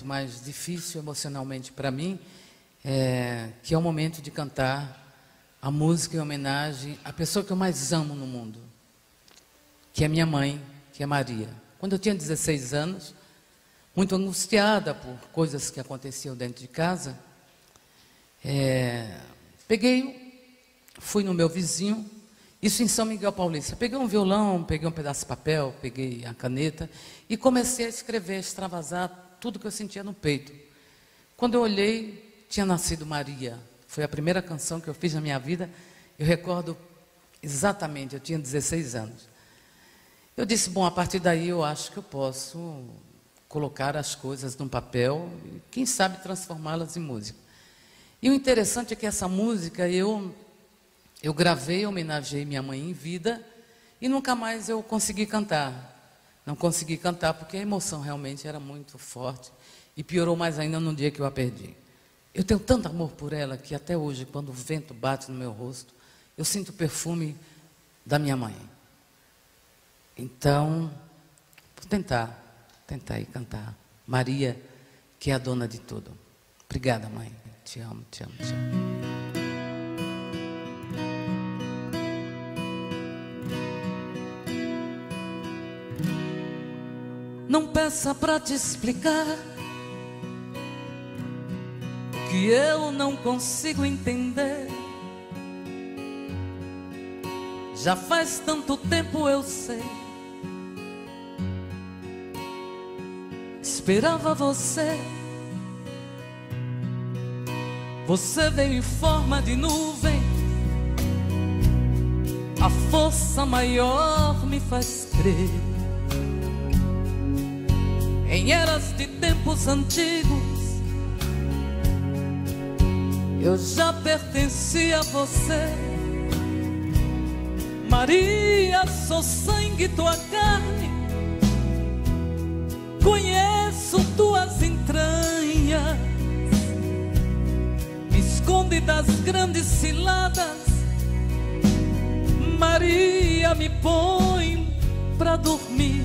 momento mais difícil emocionalmente para mim, é, que é o momento de cantar a música em homenagem à pessoa que eu mais amo no mundo, que é minha mãe, que é Maria. Quando eu tinha 16 anos, muito angustiada por coisas que aconteciam dentro de casa, é, peguei, fui no meu vizinho, isso em São Miguel Paulista. Peguei um violão, peguei um pedaço de papel, peguei a caneta e comecei a escrever, extravasar tudo que eu sentia no peito. Quando eu olhei, tinha nascido Maria. Foi a primeira canção que eu fiz na minha vida. Eu recordo exatamente, eu tinha 16 anos. Eu disse, bom, a partir daí eu acho que eu posso colocar as coisas num papel e, quem sabe, transformá-las em música. E o interessante é que essa música eu, eu gravei, homenageei minha mãe em vida e nunca mais eu consegui cantar. Não consegui cantar porque a emoção realmente era muito forte e piorou mais ainda no dia que eu a perdi. Eu tenho tanto amor por ela que até hoje, quando o vento bate no meu rosto, eu sinto o perfume da minha mãe. Então, vou tentar, tentar e cantar. Maria, que é a dona de tudo. Obrigada, mãe. Te amo, te amo, te amo. Não peça para te explicar que eu não consigo entender. Já faz tanto tempo eu sei. Esperava você. Você veio em forma de nuvem. A força maior me faz crer. Em eras de tempos antigos eu já pertenci a você. Maria, sou sangue, tua carne, conheço tuas entranhas, me esconde das grandes ciladas. Maria, me põe pra dormir.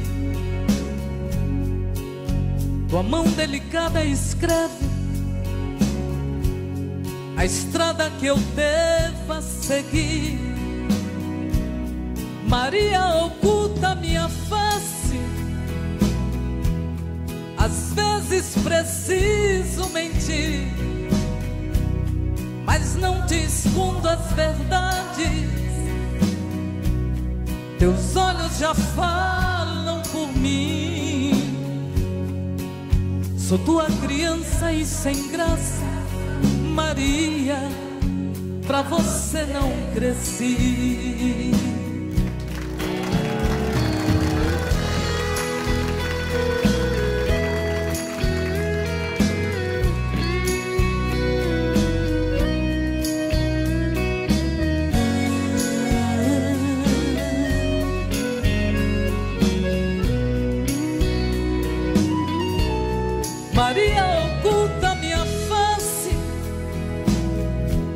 Tua mão delicada escreve a estrada que eu deva seguir. Maria oculta minha face, às vezes preciso mentir, mas não te escondo as verdades. Teus olhos já falam por mim. Sou tua criança e sem graça Maria, pra você não cresci.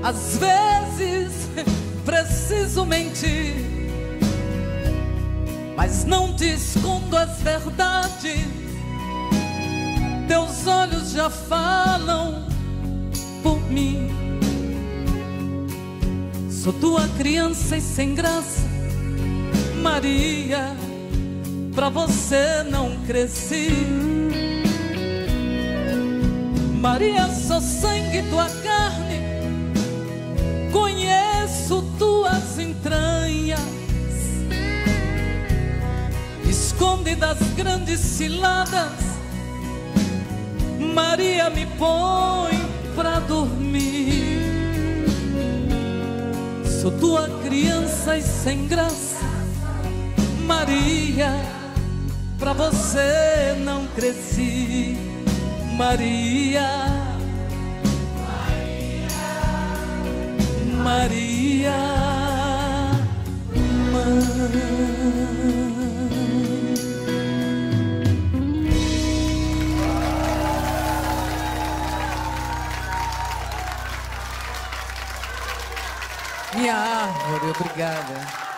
Às vezes preciso mentir, mas não te escondo as verdades. Teus olhos já falam por mim. Sou tua criança e sem graça, Maria. Pra você não cresci. Maria, sou sangue, tua carne grandes ciladas. Maria me põe pra dormir. Sou tua criança e sem graça, Maria. Pra você não cresci, Maria. Minha árvore, obrigada.